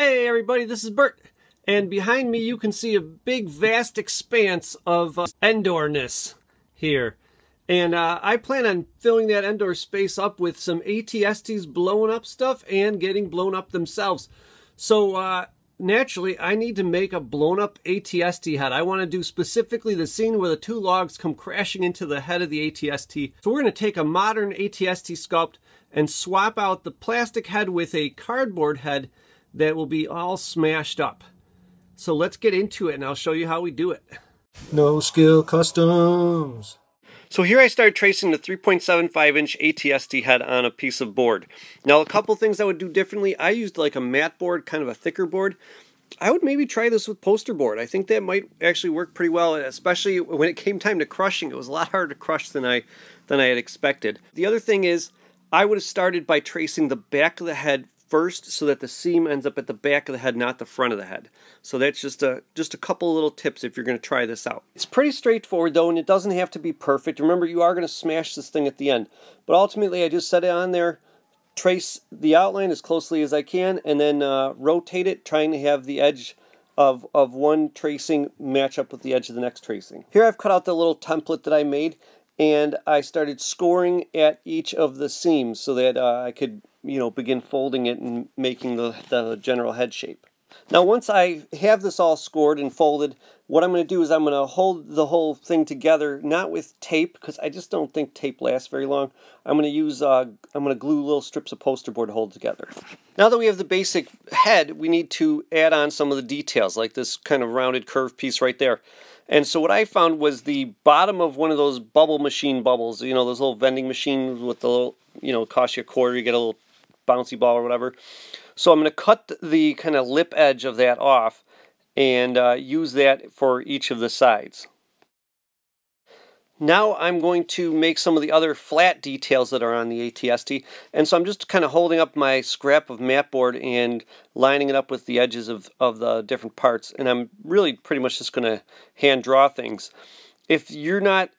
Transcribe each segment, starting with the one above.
Hey everybody, this is Bert. And behind me you can see a big vast expanse of uh, Endorness here. And uh, I plan on filling that Endor space up with some ATSTs blowing up stuff and getting blown up themselves. So uh, naturally I need to make a blown up ATST head. I want to do specifically the scene where the two logs come crashing into the head of the ATST. So we're going to take a modern ATST sculpt and swap out the plastic head with a cardboard head that will be all smashed up. So let's get into it and I'll show you how we do it. No Skill Customs. So here I started tracing the 3.75 inch ATST head on a piece of board. Now a couple things I would do differently. I used like a mat board, kind of a thicker board. I would maybe try this with poster board. I think that might actually work pretty well, especially when it came time to crushing. It was a lot harder to crush than I than I had expected. The other thing is I would have started by tracing the back of the head first so that the seam ends up at the back of the head, not the front of the head. So that's just a just a couple little tips if you're going to try this out. It's pretty straightforward though, and it doesn't have to be perfect. Remember, you are going to smash this thing at the end. But ultimately, I just set it on there, trace the outline as closely as I can, and then uh, rotate it, trying to have the edge of, of one tracing match up with the edge of the next tracing. Here I've cut out the little template that I made and I started scoring at each of the seams so that uh, I could you know, begin folding it and making the, the general head shape. Now once I have this all scored and folded, what I'm going to do is I'm going to hold the whole thing together, not with tape, because I just don't think tape lasts very long. I'm going to use, uh, I'm going to glue little strips of poster board to hold together. Now that we have the basic head, we need to add on some of the details, like this kind of rounded curved piece right there. And so what I found was the bottom of one of those bubble machine bubbles, you know, those little vending machines with the little, you know, cost you a quarter, you get a little bouncy ball or whatever. So I'm going to cut the kind of lip edge of that off and uh, use that for each of the sides. Now I'm going to make some of the other flat details that are on the ATST. And so I'm just kind of holding up my scrap of mat board and lining it up with the edges of, of the different parts. And I'm really pretty much just going to hand draw things. If you're not,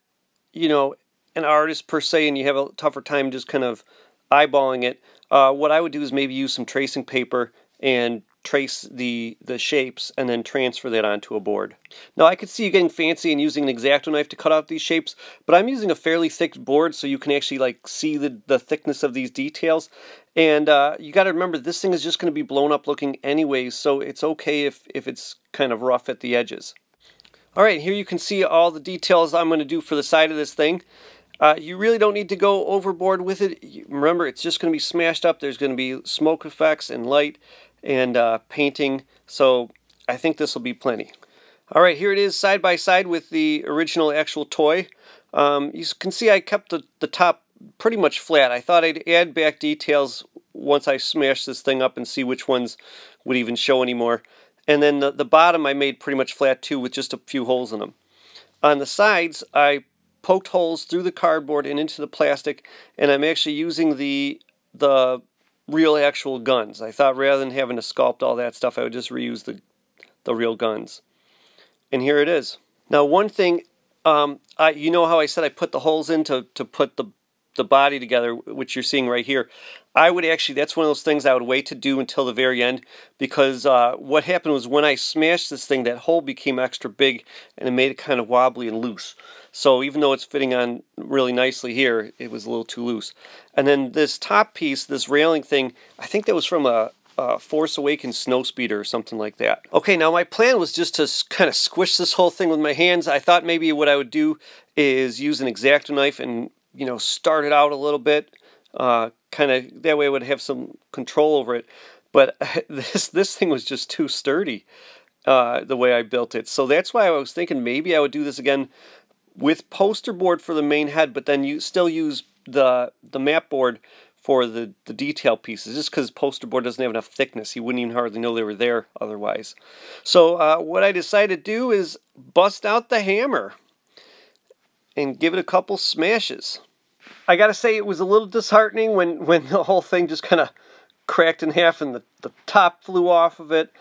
you know, an artist per se and you have a tougher time just kind of eyeballing it, uh, what I would do is maybe use some tracing paper and trace the, the shapes and then transfer that onto a board. Now I could see you getting fancy and using an X-Acto knife to cut out these shapes, but I'm using a fairly thick board so you can actually like see the, the thickness of these details. And uh, you got to remember this thing is just going to be blown up looking anyways, so it's okay if, if it's kind of rough at the edges. Alright, here you can see all the details I'm going to do for the side of this thing. Uh, you really don't need to go overboard with it. Remember, it's just going to be smashed up. There's going to be smoke effects and light and uh, painting. So I think this will be plenty. All right, here it is side by side with the original actual toy. Um, you can see I kept the, the top pretty much flat. I thought I'd add back details once I smash this thing up and see which ones would even show anymore. And then the, the bottom I made pretty much flat too with just a few holes in them. On the sides, I poked holes through the cardboard and into the plastic, and I'm actually using the the real actual guns. I thought rather than having to sculpt all that stuff, I would just reuse the the real guns. And here it is. Now, one thing, um, I, you know how I said I put the holes in to, to put the the body together, which you're seeing right here. I would actually, that's one of those things I would wait to do until the very end because uh, what happened was when I smashed this thing, that hole became extra big and it made it kind of wobbly and loose. So even though it's fitting on really nicely here, it was a little too loose. And then this top piece, this railing thing, I think that was from a, a Force Awakens snowspeeder or something like that. Okay, now my plan was just to kind of squish this whole thing with my hands. I thought maybe what I would do is use an X-Acto knife and you know, start it out a little bit, uh, kind of that way I would have some control over it. But this this thing was just too sturdy, uh, the way I built it. So that's why I was thinking maybe I would do this again with poster board for the main head, but then you still use the the mat board for the, the detail pieces, just because poster board doesn't have enough thickness. You wouldn't even hardly know they were there otherwise. So uh, what I decided to do is bust out the hammer and give it a couple smashes. I gotta say it was a little disheartening when, when the whole thing just kind of cracked in half and the, the top flew off of it.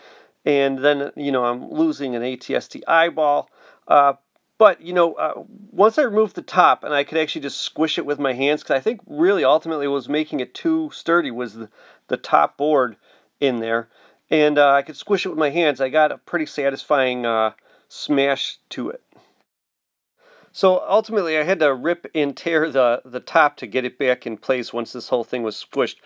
And then, you know, I'm losing an ATST eyeball. Uh, but, you know, uh, once I removed the top and I could actually just squish it with my hands, because I think really ultimately what was making it too sturdy was the, the top board in there. and uh, I could squish it with my hands. I got a pretty satisfying uh, smash to it. So ultimately I had to rip and tear the, the top to get it back in place once this whole thing was squished.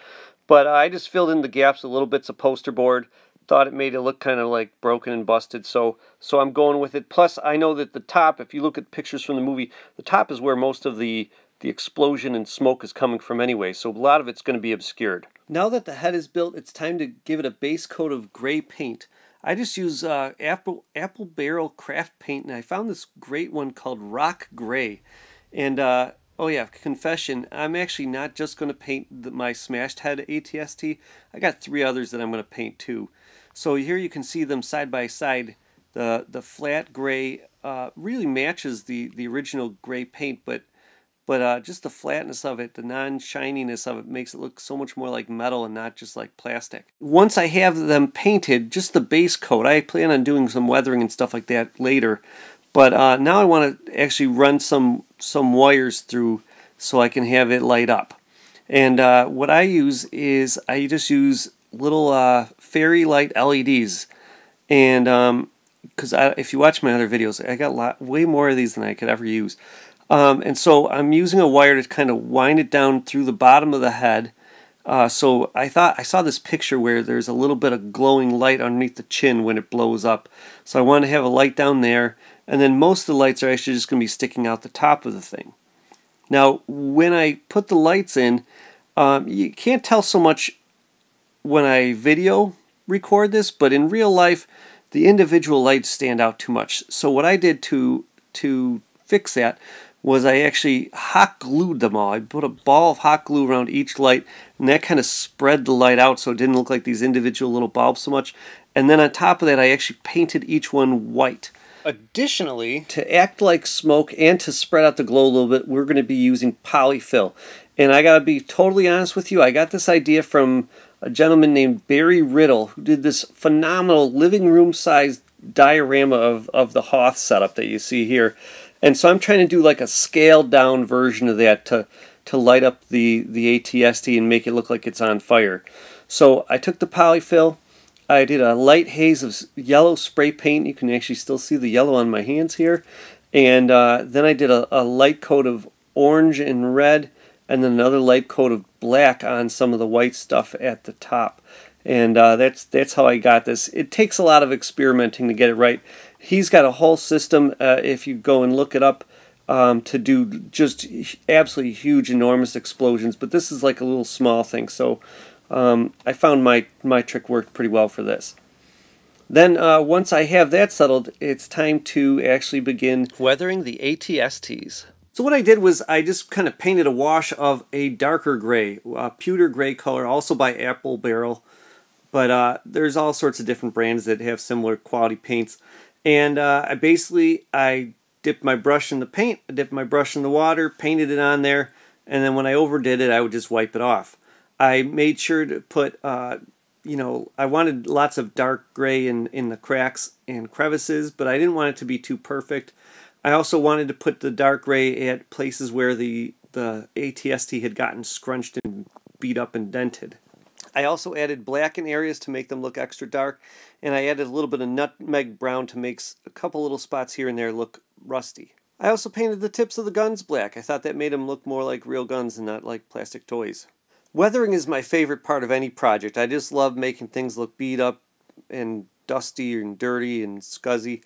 But I just filled in the gaps with little bits of poster board. Thought it made it look kind of like broken and busted, so so I'm going with it. Plus, I know that the top, if you look at pictures from the movie, the top is where most of the the explosion and smoke is coming from anyway, so a lot of it's going to be obscured. Now that the head is built, it's time to give it a base coat of gray paint. I just use uh, apple Apple Barrel craft paint, and I found this great one called Rock Gray. And uh, oh yeah, confession, I'm actually not just going to paint the, my smashed head ATST. I got three others that I'm going to paint too. So here you can see them side by side. The the flat gray uh, really matches the the original gray paint, but but uh, just the flatness of it, the non-shininess of it makes it look so much more like metal and not just like plastic. Once I have them painted, just the base coat, I plan on doing some weathering and stuff like that later. But uh, now I want to actually run some, some wires through so I can have it light up. And uh, what I use is I just use little uh, fairy light LEDs. And because um, if you watch my other videos, I got lot, way more of these than I could ever use. Um, and so I'm using a wire to kind of wind it down through the bottom of the head. Uh, so I thought I saw this picture where there's a little bit of glowing light underneath the chin when it blows up. So I want to have a light down there, and then most of the lights are actually just going to be sticking out the top of the thing. Now, when I put the lights in, um, you can't tell so much when I video record this, but in real life, the individual lights stand out too much. So what I did to to fix that was I actually hot glued them all. I put a ball of hot glue around each light, and that kind of spread the light out so it didn't look like these individual little bulbs so much. And then on top of that, I actually painted each one white. Additionally, to act like smoke and to spread out the glow a little bit, we're going to be using polyfill. And I got to be totally honest with you, I got this idea from a gentleman named Barry Riddle who did this phenomenal living room sized diorama of, of the Hoth setup that you see here. And so I'm trying to do like a scaled down version of that to, to light up the, the ATST and make it look like it's on fire. So I took the polyfill, I did a light haze of yellow spray paint. You can actually still see the yellow on my hands here. And uh, then I did a, a light coat of orange and red and then another light coat of black on some of the white stuff at the top. And uh, that's that's how I got this. It takes a lot of experimenting to get it right he's got a whole system, uh, if you go and look it up, um, to do just absolutely huge, enormous explosions. But this is like a little small thing. So um, I found my, my trick worked pretty well for this. Then uh, once I have that settled, it's time to actually begin weathering the ATSTs. So what I did was I just kind of painted a wash of a darker gray, a pewter gray color, also by Apple Barrel. But uh, there's all sorts of different brands that have similar quality paints. And uh, I basically, I dipped my brush in the paint, I dipped my brush in the water, painted it on there, and then when I overdid it, I would just wipe it off. I made sure to put, uh, you know, I wanted lots of dark gray in, in the cracks and crevices, but I didn't want it to be too perfect. I also wanted to put the dark gray at places where the, the ATST had gotten scrunched and beat up and dented. I also added black in areas to make them look extra dark, and I added a little bit of nutmeg brown to make a couple little spots here and there look rusty. I also painted the tips of the guns black. I thought that made them look more like real guns and not like plastic toys. Weathering is my favorite part of any project. I just love making things look beat up and dusty and dirty and scuzzy.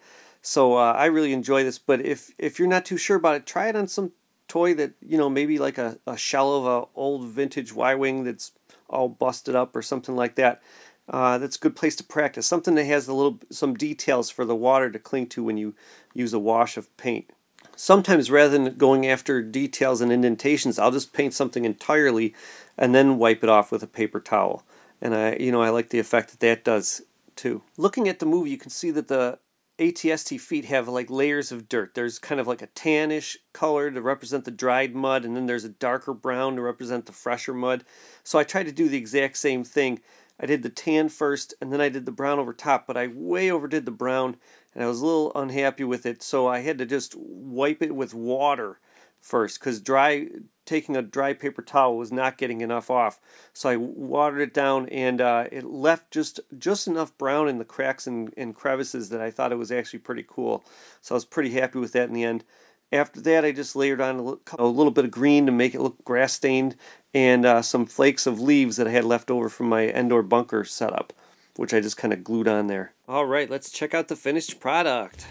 So uh, I really enjoy this, but if, if you're not too sure about it, try it on some toy that, you know, maybe like a, a shell of a old vintage Y-Wing that's all busted up or something like that. Uh, that's a good place to practice. Something that has a little some details for the water to cling to when you use a wash of paint. Sometimes rather than going after details and indentations, I'll just paint something entirely and then wipe it off with a paper towel. And I, you know, I like the effect that that does too. Looking at the movie, you can see that the ATST feet have like layers of dirt. There's kind of like a tannish color to represent the dried mud, and then there's a darker brown to represent the fresher mud. So I tried to do the exact same thing. I did the tan first, and then I did the brown over top, but I way overdid the brown, and I was a little unhappy with it, so I had to just wipe it with water first, because dry taking a dry paper towel was not getting enough off. So I watered it down and uh, it left just just enough brown in the cracks and, and crevices that I thought it was actually pretty cool. So I was pretty happy with that in the end. After that, I just layered on a little, bit of green to make it look grass stained and uh, some flakes of leaves that I had left over from my Endor bunker setup, which I just kind of glued on there. All right, let's check out the finished product.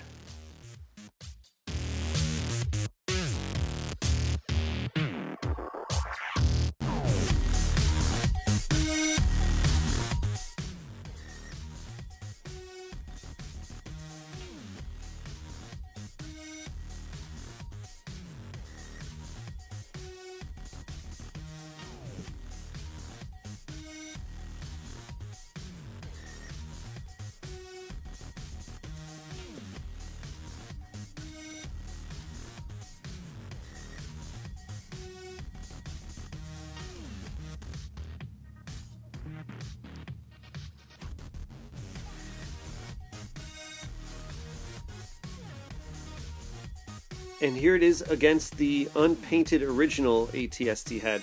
And here it is against the unpainted original ATST head.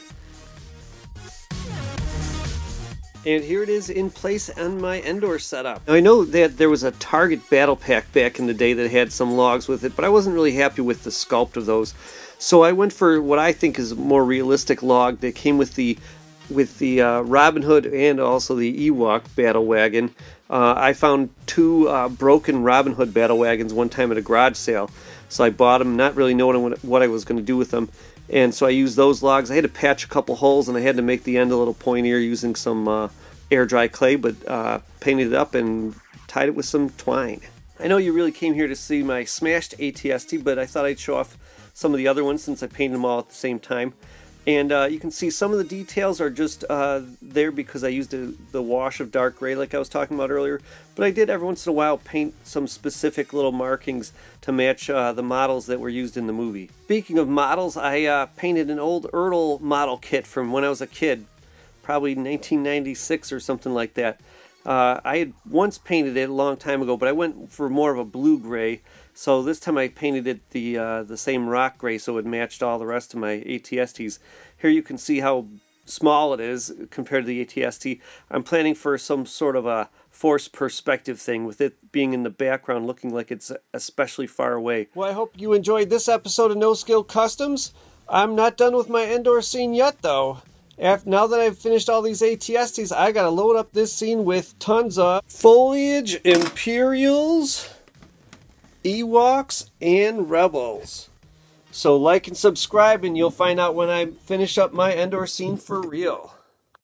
And here it is in place on my Endor setup. Now I know that there was a Target battle pack back in the day that had some logs with it, but I wasn't really happy with the sculpt of those. So I went for what I think is a more realistic log that came with the with the uh, Robin Hood and also the Ewok battle wagon. Uh, I found two uh, broken Robin Hood battle wagons one time at a garage sale. So I bought them, not really knowing what I was going to do with them. And so I used those logs. I had to patch a couple holes and I had to make the end a little pointier using some uh, air dry clay, but uh, painted it up and tied it with some twine. I know you really came here to see my smashed ATST, but I thought I'd show off some of the other ones since I painted them all at the same time. And uh, you can see some of the details are just uh, there because I used a, the wash of dark gray like I was talking about earlier. But I did every once in a while paint some specific little markings to match uh, the models that were used in the movie. Speaking of models, I uh, painted an old Ertl model kit from when I was a kid, probably 1996 or something like that. Uh, I had once painted it a long time ago, but I went for more of a blue gray. So this time I painted it the uh, the same rock gray so it matched all the rest of my ATSTs. Here you can see how small it is compared to the ATST. I'm planning for some sort of a forced perspective thing with it being in the background looking like it's especially far away. Well, I hope you enjoyed this episode of No Skill Customs. I'm not done with my Endor scene yet though. After, now that I've finished all these ATSTs, I gotta load up this scene with tons of foliage, Imperials, Ewoks, and Rebels. So like and subscribe and you'll find out when I finish up my Endor scene for real.